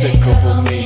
despicable me.